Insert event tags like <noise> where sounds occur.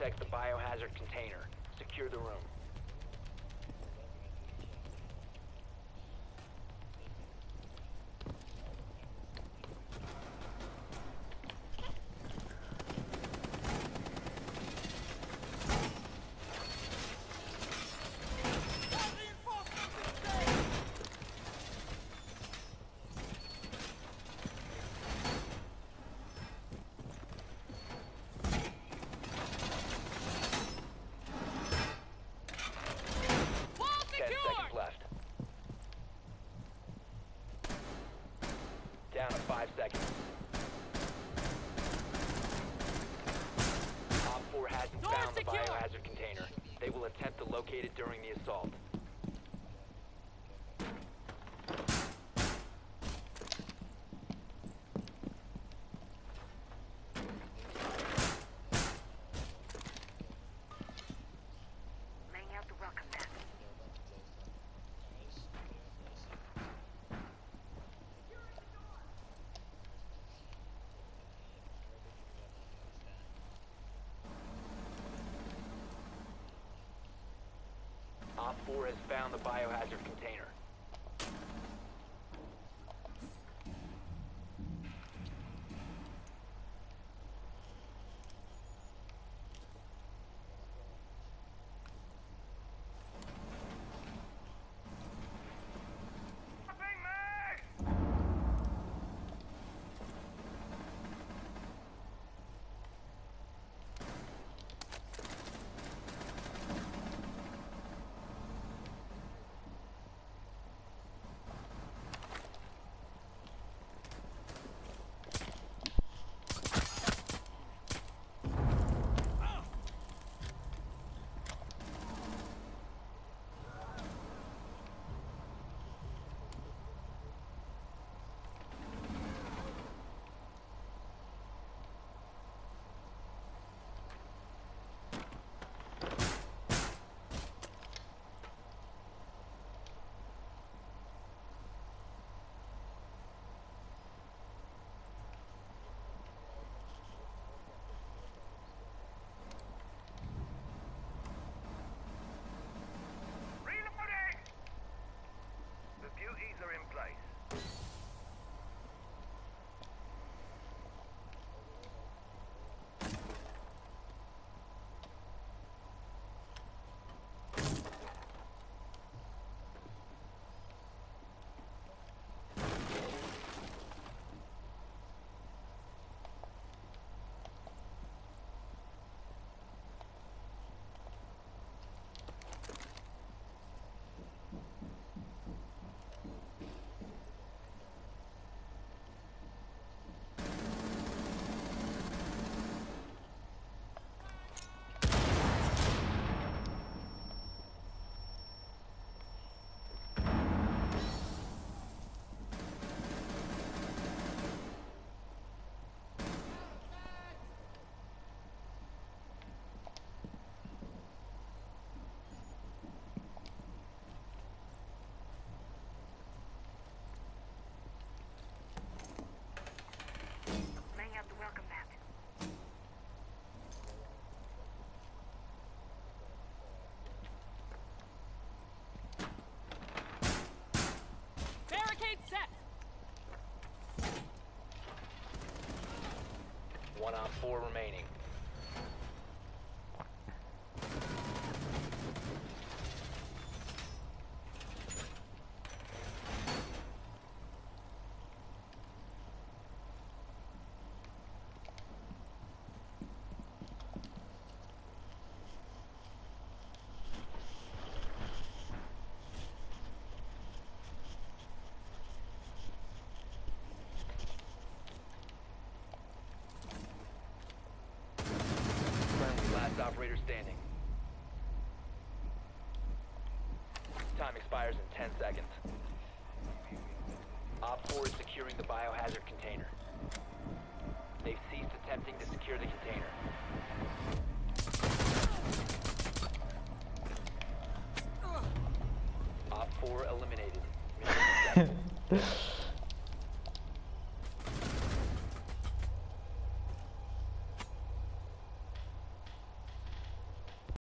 protect the biohazard container. Secure the room. Wall Ten secure! seconds left. Down to five seconds. Op 4 hasn't Door found the secure. biohazard container. They will attempt to locate it during the assault. Laying out the welcome mat. Op 4 has found the biohazard container. One Op 4 remaining. Time expires in 10 seconds. OpFor is securing the biohazard container. They've ceased attempting to secure the container. Op 4 eliminated. <laughs>